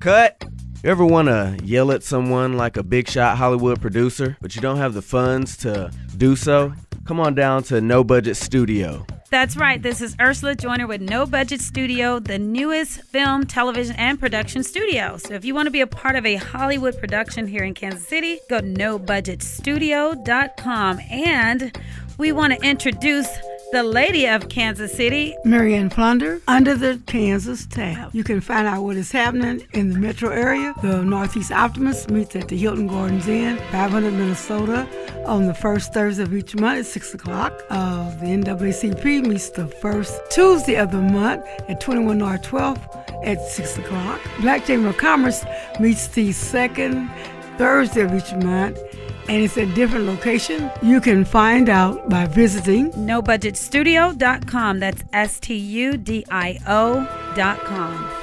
Cut! You ever want to yell at someone like a big shot Hollywood producer, but you don't have the funds to do so? Come on down to No Budget Studio. That's right. This is Ursula Joyner with No Budget Studio, the newest film, television, and production studio. So if you want to be a part of a Hollywood production here in Kansas City, go to nobudgetstudio.com. And we want to introduce the lady of Kansas City, Mary Ann Flunder, under the Kansas tab. You can find out what is happening in the metro area. The Northeast Optimist meets at the Hilton Gardens Inn, 500 Minnesota, on the first Thursday of each month at 6 o'clock. Uh, the NAACP meets the first Tuesday of the month at 21 North 12th at 6 o'clock. Black Chamber of Commerce meets the second Thursday of each month and it's a different location. You can find out by visiting nobudgetstudio.com. That's S T U D I O.com.